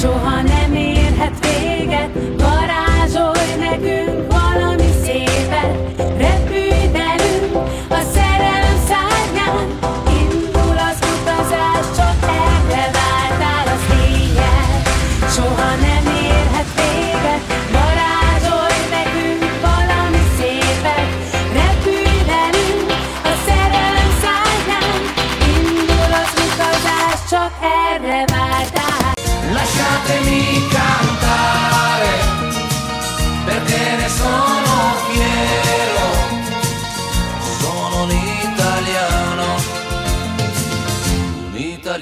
soha nem érhet véget.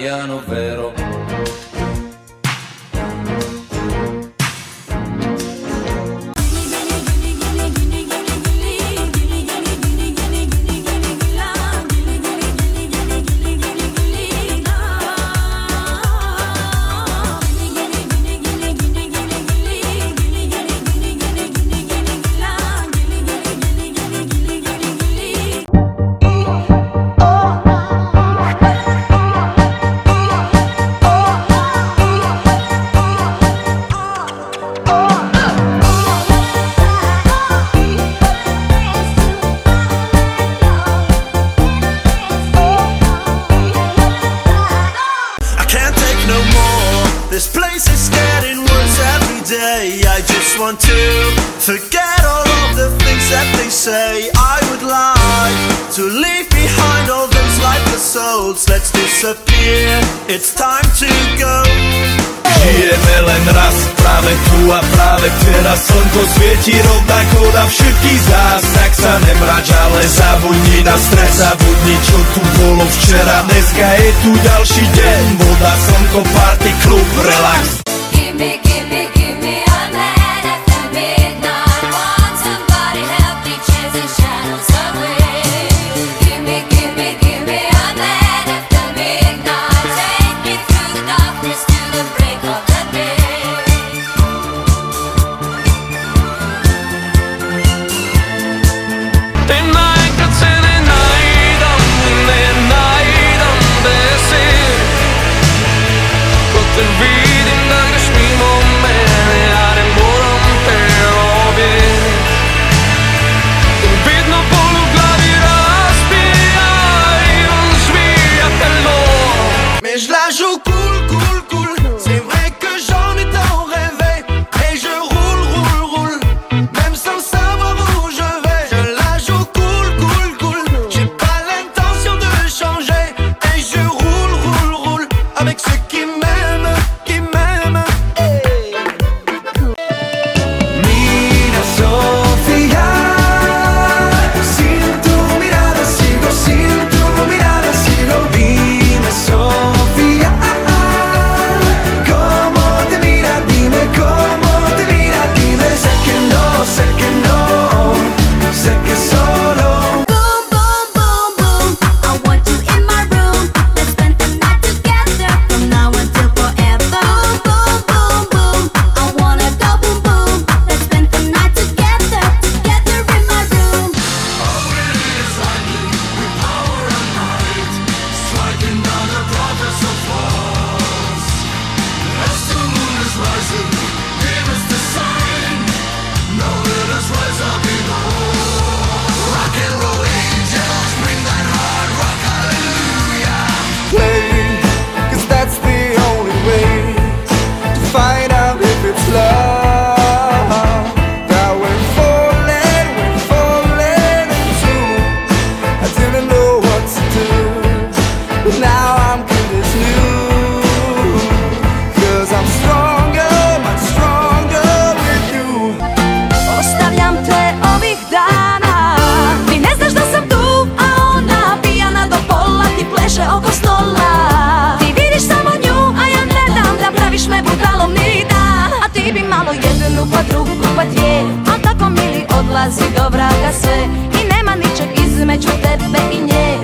italiano vero. I would like to leave behind all those lifeless souls. Let's disappear, it's time to go. Žijeme len raz, práve tu a práve teraz. Slnko svieti rovnako na všetkých z nás. Tak sa nemrač, ale zabudni na stres. Zabudni, čo tu bolo včera. Dneska je tu ďalší deň. Voda, slnko, party, klub, relax. Give me, give avec ceux sve I nema ničeg između tebe i nje.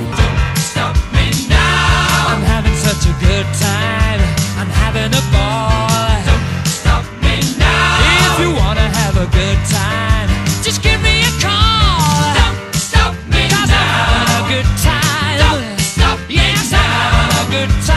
Stop me now. I'm having such a good time. I'm having a ball. Don't stop me now. If you wanna have a good time Just give me a call. Don't stop me now. good time. Don't stop me now good time.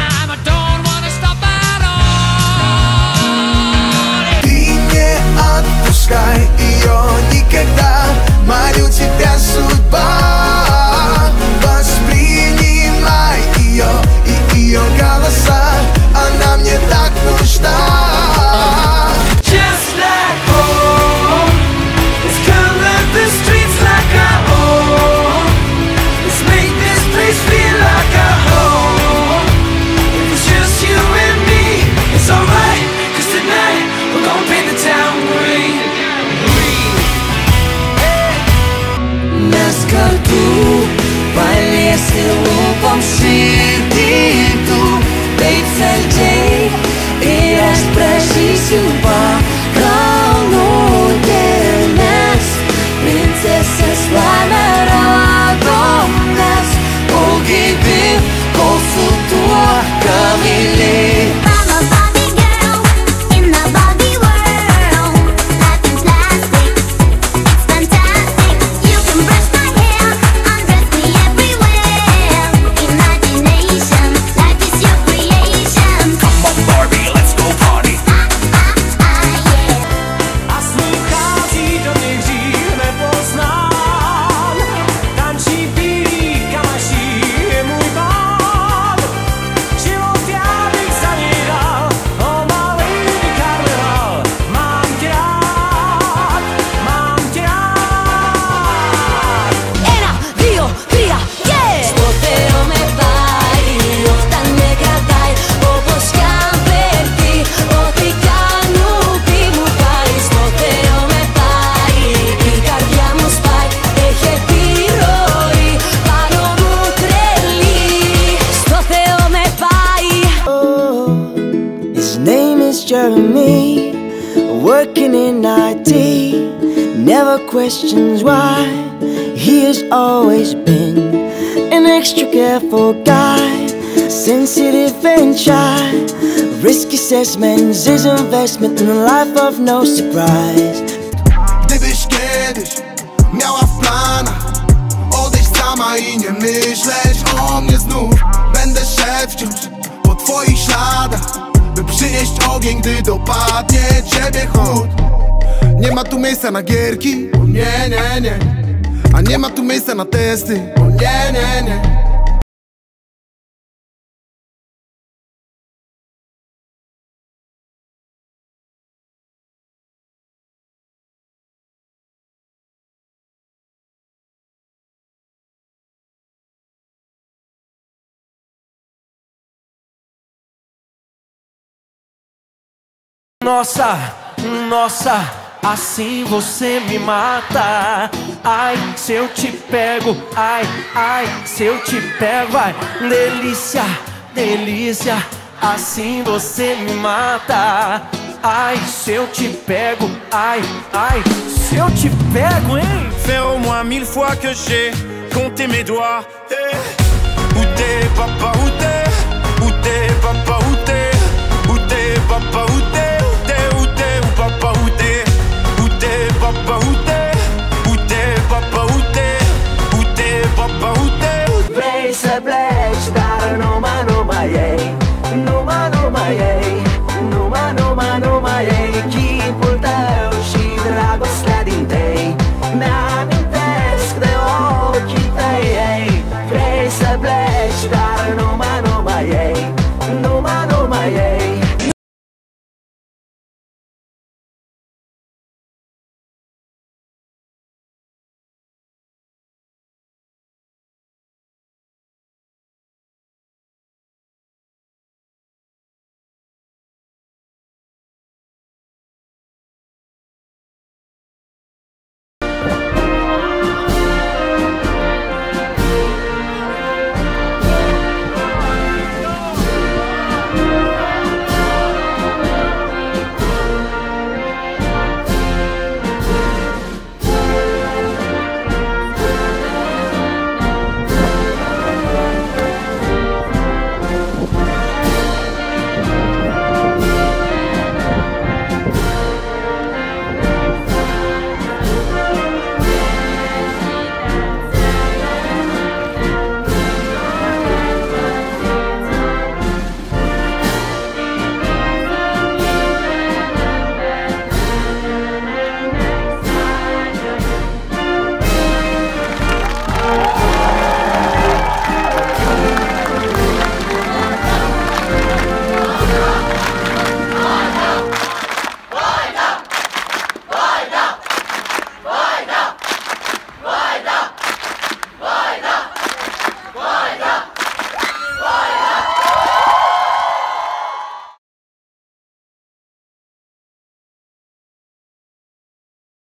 Name is Jeremy, working in IT. Never questions why. He has always been an extra careful guy, sensitive and shy. Risk assessments is investment in a life of no surprise. Gdybyś kiedyś miała w planach Odejść sama i nie myśleć o mnie znów Będę szedł wciąż po twoich śladach przynieść ogień, gdy dopadnie ciebie chłód Nie ma tu miejsca na gierki, o nie, nie, nie. A nie ma tu miejsca na testy, o nie, nie, nie Nossa, nossa, assim você me mata. Ai, se eu te pego, ai, ai, se eu te pego, ai, delícia, delícia, assim você me mata. Ai, se eu te pego, ai, ai, se eu te pego, hein? Fais au moins mille fois que j'ai compté mes doigts. Hey. Où t'es, papa, où t'es? Où t'es, papa, où t'es? Où t'es, papa, où stop.